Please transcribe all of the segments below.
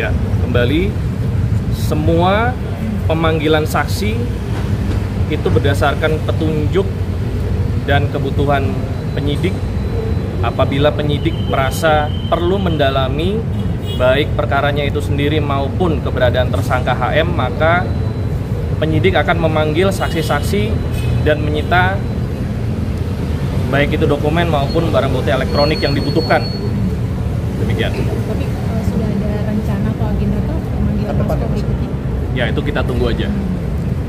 Ya, kembali semua pemanggilan saksi itu berdasarkan petunjuk dan kebutuhan penyidik. Apabila penyidik merasa perlu mendalami baik perkaranya itu sendiri maupun keberadaan tersangka HM maka penyidik akan memanggil saksi-saksi dan menyita baik itu dokumen maupun barang bukti elektronik yang dibutuhkan. Demikian Tapi uh, sudah ada rencana atau agenda atau pemanggilan Ke depan Mas ya, Mas? ya Iya. itu kita tunggu aja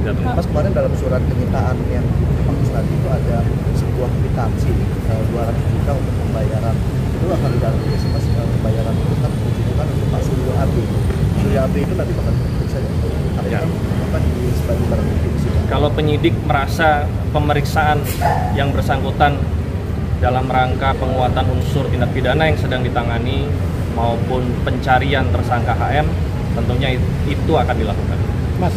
kita tunggu. Mas kemarin dalam surat penyitaan yang Pak tadi itu ada sebuah kwitansi eh, 200 juta untuk pembayaran itu akan di dalamnya sih mas eh, pembayaran itu kan ditujukan untuk Pak Suryo Abi Suryo Abi itu nanti bakal diperiksa ya Ya. apa di sebagai barang bukti kalau penyidik merasa pemeriksaan yang bersangkutan dalam rangka penguatan unsur tindak pidana yang sedang ditangani maupun pencarian tersangka HM tentunya it- itu akan dilakukan. Mas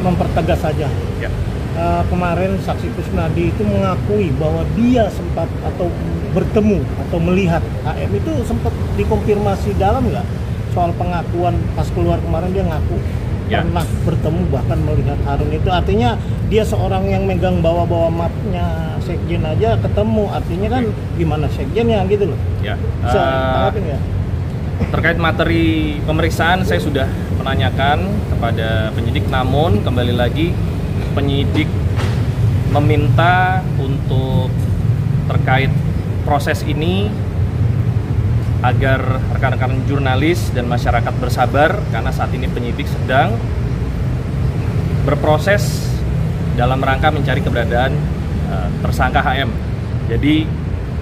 mempertegas saja. Ya. Eh, kemarin saksi Kusnadi itu mengakui bahwa dia sempat atau bertemu atau melihat HM itu sempat dikonfirmasi dalam nggak soal pengakuan pas keluar kemarin dia ngaku Ya. pernah bertemu bahkan melihat Harun itu artinya dia seorang yang megang bawa-bawa mapnya sekjen aja ketemu artinya kan gimana sekjennya gitu loh Ya. bisa tanggapin ya terkait materi pemeriksaan saya sudah menanyakan kepada penyidik namun kembali lagi penyidik meminta untuk terkait proses ini agar rekan-rekan jurnalis dan masyarakat bersabar karena saat ini penyidik sedang berproses dalam rangka mencari keberadaan eh, tersangka HM. Jadi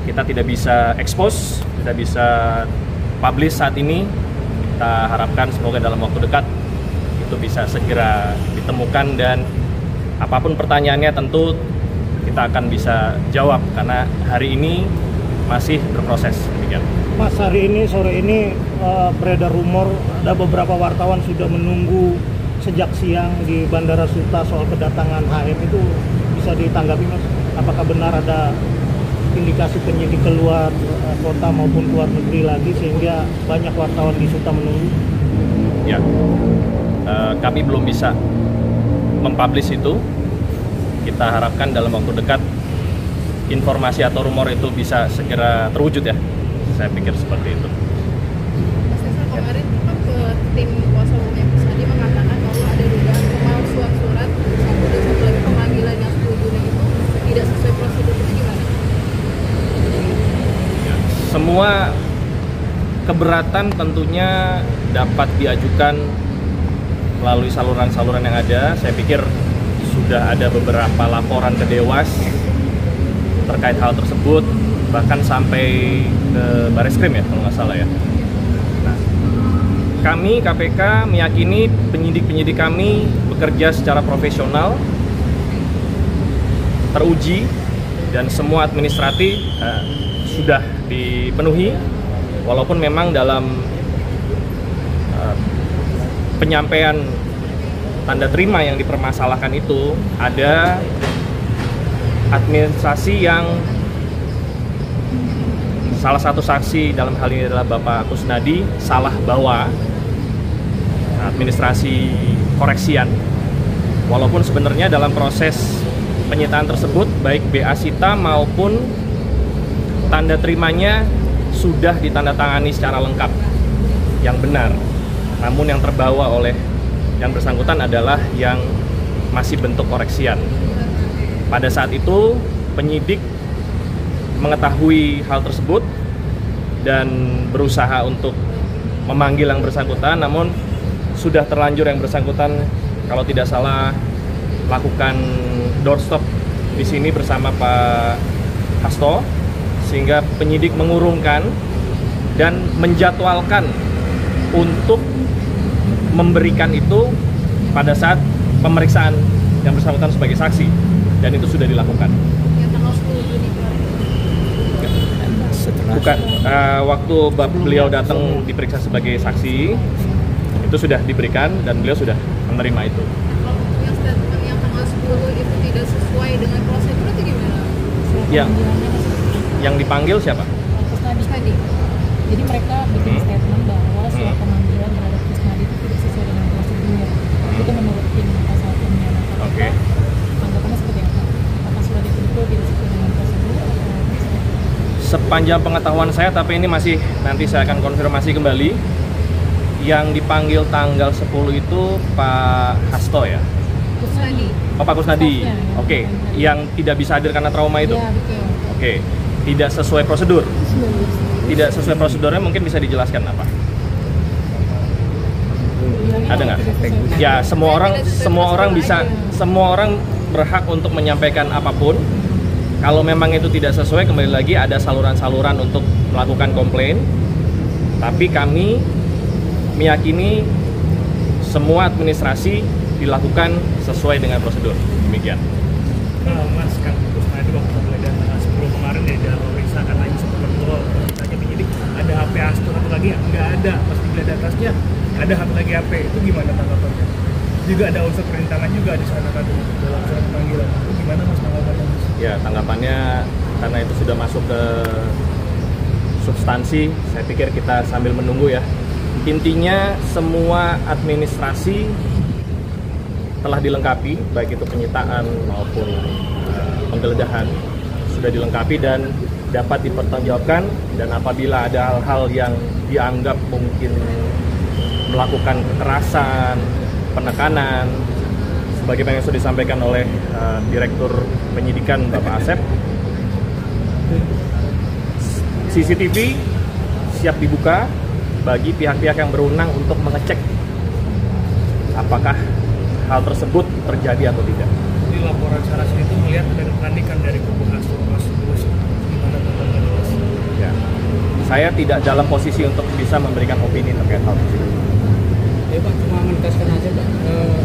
kita tidak bisa expose, tidak bisa publish saat ini. Kita harapkan semoga dalam waktu dekat itu bisa segera ditemukan dan apa pun pertanyaannya tentu kita akan bisa jawab karena hari ini masih berproses demikian. Mas hari ini sore ini eh, beredar rumor ada beberapa wartawan sudah menunggu sejak siang di Bandara Suta soal kedatangan HM itu bisa ditanggapi mas? Apakah benar ada indikasi penyidik keluar eh, kota maupun luar negeri lagi sehingga banyak wartawan di Suta menunggu? Ya, Eh, kami belum bisa mempublish itu. Kita harapkan dalam waktu dekat informasi atau rumor itu bisa segera terwujud ya. Saya pikir seperti itu. Mas kemarin ke tim kuasa hukumnya Kusnadi mengatakan bahwa ada dugaan pemalsuan surat satu dan satu lagi pemanggilan yang 10 Juni itu tidak sesuai prosedur itu gimana? Semua keberatan tentunya dapat diajukan melalui saluran-saluran yang ada. Saya pikir sudah ada beberapa laporan ke Dewas terkait hal tersebut, bahkan sampai ke Baris Krim ya kalau nggak salah ya. Nah, kami KPK meyakini penyidik-penyidik kami bekerja secara profesional, teruji, dan semua administratif eh, sudah dipenuhi walaupun memang dalam eh, penyampaian tanda terima yang dipermasalahkan itu ada administrasi yang salah satu saksi dalam hal ini adalah Bapak Kusnadi salah bawa administrasi koreksian. Walaupun sebenarnya dalam proses penyitaan tersebut baik BA Sita maupun tanda terimanya sudah ditandatangani secara lengkap. Yang benar. Namun yang terbawa oleh yang bersangkutan adalah yang masih bentuk koreksian. Pada saat itu penyidik mengetahui hal tersebut dan berusaha untuk memanggil yang bersangkutan. Namun sudah terlanjur yang bersangkutan kalau tidak salah lakukan doorstop di sini bersama Pak Hasto sehingga penyidik mengurungkan dan menjadwalkan untuk memberikan itu pada saat pemeriksaan yang bersangkutan sebagai saksi dan itu sudah dilakukan. Yang tanggal 10 Juni kemarin. Bukan eh, waktu beliau datang diperiksa sebagai saksi itu sudah diberikan dan beliau sudah menerima itu. Kalau yang statement yang tanggal 10 itu tidak sesuai dengan prosedur itu gimana? Ya. Yang dipanggil siapa? Kusnadi. tadi. Jadi mereka bikin hmm. statement bahwa surat hmm. pemanggilan terhadap Kusnadi itu tidak sesuai dengan prosedur. Hmm. Itu menurut tim pasal hukumnya. Nah, Oke. Okay. Seperti apa? Apakah surat itu betul tidak sesuai dengan prosedur? Sepanjang pengetahuan saya, tapi ini masih nanti saya akan konfirmasi kembali. Yang dipanggil tanggal 10 itu Pak Hasto ya? Kusnadi. Oh Pak Kusnadi. Oke, okay. yang tidak bisa hadir karena trauma itu. Iya, betul. Oke. Okay tidak sesuai prosedur. 19. tidak sesuai prosedurnya mungkin bisa dijelaskan apa? Ada nggak? ya semua orang semua orang bisa semua orang berhak untuk menyampaikan apa pun. Kalau memang itu tidak sesuai kembali lagi ada saluran-saluran untuk melakukan komplain. Tapi kami meyakini semua administrasi dilakukan sesuai dengan prosedur. Demikian Nah, Mas kan terus tadi waktu penggeledahan tanggal 10 kemarin ya dalam pemeriksaan karena itu betul tanya penyidik ada HP Astur atau lagi ya? nggak ada pas digeledah tasnya ada HP lagi HP itu gimana tanggapannya? Juga ada unsur perintangan juga di sana kan dalam surat panggilan itu gimana mas tanggapannya mas? ya tanggapannya karena itu sudah masuk ke substansi saya pikir kita sambil menunggu ya. Intinya semua administrasi telah dilengkapi baik itu penyitaan maupun eh, penggeledahan sudah dilengkapi dan dapat dipertanggungjawabkan. Dan apabila ada hal-hal yang dianggap mungkin melakukan kekerasan, penekanan sebagaimana yang sudah disampaikan oleh eh, Direktur Penyidikan Bapak Asep CCTV siap dibuka bagi pihak-pihak yang berwenang untuk mengecek apakah hal tersebut terjadi atau tidak. Di laporan secara itu melihat ada kepanikan dari kubu? Ya. Saya tidak dalam posisi untuk bisa memberikan opini terkait hal tersebut. Ya Pak, cuma menegaskan aja Pak. Eh,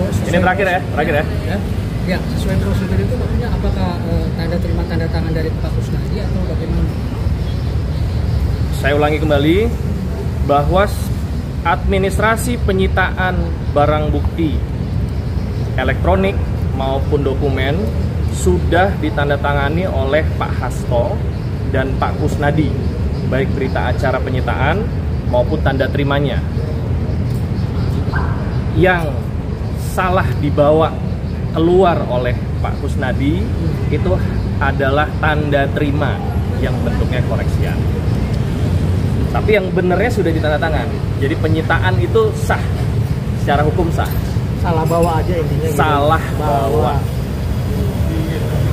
oh, Ini terakhir ya, terakhir ya. Ya, ya sesuai prosedur itu maksudnya apakah eh, tanda terima tanda tangan dari Pak Kusnadi atau bagaimana? Saya ulangi kembali bahwa administrasi penyitaan barang bukti elektronik maupun dokumen sudah ditandatangani oleh Pak Hasto dan Pak Kusnadi baik berita acara penyitaan maupun tanda terimanya yang salah dibawa keluar oleh Pak Kusnadi itu adalah tanda terima yang bentuknya koreksian tapi yang benernya sudah ditandatangan jadi penyitaan itu sah secara hukum sah Salah bawa aja intinya. gitu. salah bawa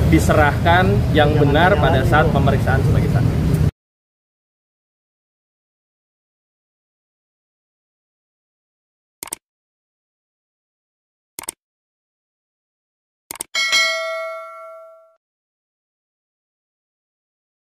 diserahkan yang Jangan benar pada saat itu. pemeriksaan sebagai saksi